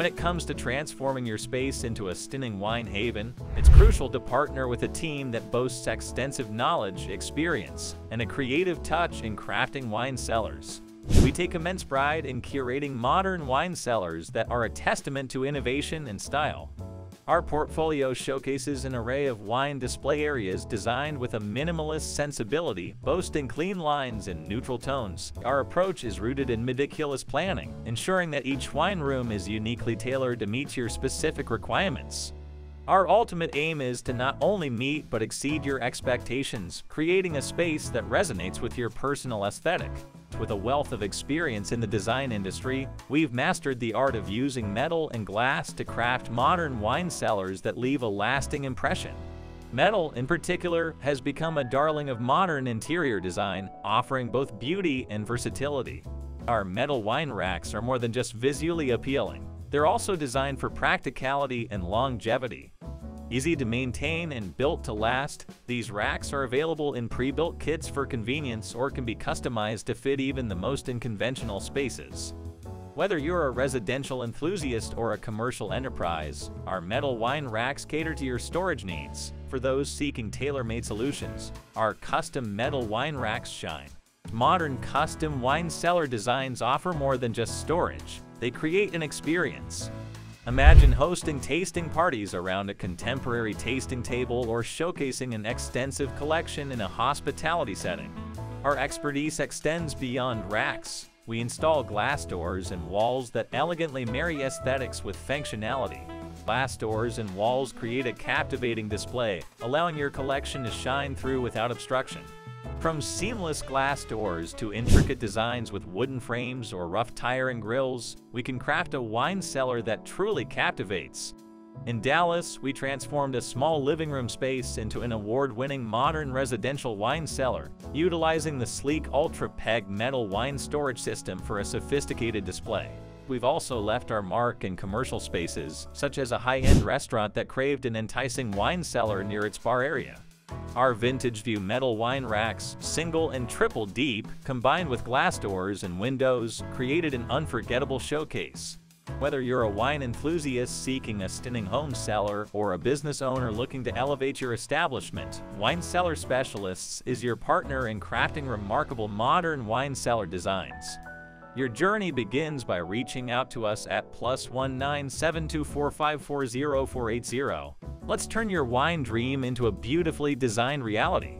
When it comes to transforming your space into a stunning wine haven, it's crucial to partner with a team that boasts extensive knowledge, experience, and a creative touch in crafting wine cellars. We take immense pride in curating modern wine cellars that are a testament to innovation and style. Our portfolio showcases an array of wine display areas designed with a minimalist sensibility, boasting clean lines and neutral tones. Our approach is rooted in meticulous planning, ensuring that each wine room is uniquely tailored to meet your specific requirements. Our ultimate aim is to not only meet but exceed your expectations, creating a space that resonates with your personal aesthetic. With a wealth of experience in the design industry, we've mastered the art of using metal and glass to craft modern wine cellars that leave a lasting impression. Metal, in particular, has become a darling of modern interior design, offering both beauty and versatility. Our metal wine racks are more than just visually appealing. They're also designed for practicality and longevity. Easy to maintain and built to last, these racks are available in pre-built kits for convenience or can be customized to fit even the most unconventional spaces. Whether you're a residential enthusiast or a commercial enterprise, our metal wine racks cater to your storage needs. For those seeking tailor-made solutions, our custom metal wine racks shine. Modern custom wine cellar designs offer more than just storage. They create an experience. Imagine hosting tasting parties around a contemporary tasting table or showcasing an extensive collection in a hospitality setting. Our expertise extends beyond racks. We install glass doors and walls that elegantly marry aesthetics with functionality. Glass doors and walls create a captivating display, allowing your collection to shine through without obstruction. From seamless glass doors to intricate designs with wooden frames or wrought iron and grills, we can craft a wine cellar that truly captivates. In Dallas, we transformed a small living room space into an award-winning modern residential wine cellar, utilizing the sleek Ultra-Peg metal wine storage system for a sophisticated display. We've also left our mark in commercial spaces, such as a high-end restaurant that craved an enticing wine cellar near its bar area. Our Vintage View metal wine racks, single and triple deep, combined with glass doors and windows, created an unforgettable showcase. Whether you're a wine enthusiast seeking a stunning home cellar or a business owner looking to elevate your establishment, Wine Cellar Specialists is your partner in crafting remarkable modern wine cellar designs. Your journey begins by reaching out to us at plus 19724540480. Let's turn your wine dream into a beautifully designed reality.